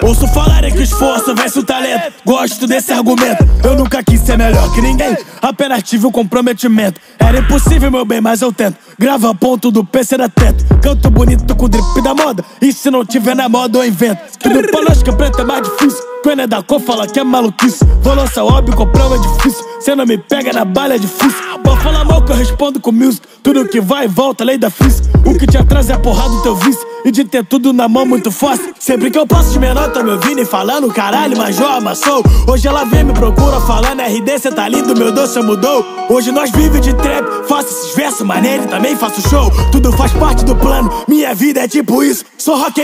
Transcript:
Ouço falar que esforço vence o talento. Gosto desse argumento. Eu nunca quis ser melhor que ninguém. Apenas tive o um comprometimento. Era impossível, meu bem, mas eu tento. Grava ponto do PC da teto. Canto bonito com drip da moda. E se não tiver na moda, eu invento. Que preto é mais difícil. Quando é da cor, fala que é maluquice. Vou lançar óbvio, comprar é difícil. Cê não me pega na balha, é difícil. Pode falar mal que eu respondo com music. Tudo que vai e volta, lei da física. O que te atrasa é a porrada do teu vício. E de ter tudo na mão muito fácil. Sempre que eu passo de menor, tá me ouvindo e falando, caralho, major amassou. Hoje ela vem me procura falando, RD, cê tá lindo, meu doce mudou. Hoje nós vive de trap, faço esses versos maneiro e também faço show. Tudo faz parte do plano, minha vida é tipo isso, sou rock.